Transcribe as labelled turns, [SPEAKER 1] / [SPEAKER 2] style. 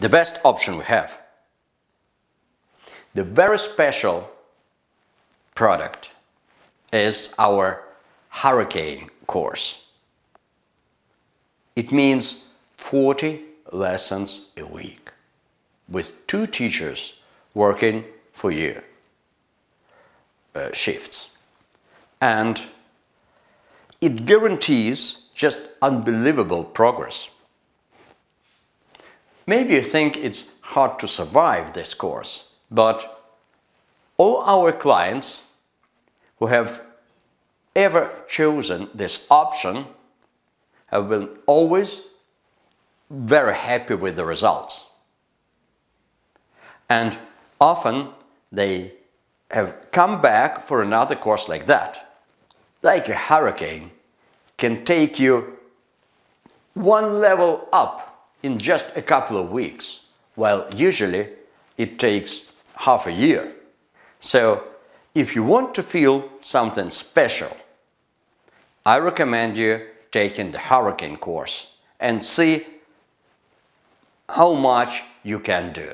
[SPEAKER 1] the best option we have. The very special product is our Hurricane course. It means 40 lessons a week with two teachers working for you uh, shifts. And it guarantees just unbelievable progress. Maybe you think it's hard to survive this course, but all our clients who have ever chosen this option have been always very happy with the results. And often they have come back for another course like that. Like a hurricane can take you one level up in just a couple of weeks, while usually it takes half a year. So if you want to feel something special, I recommend you taking the Hurricane course and see how much you can do.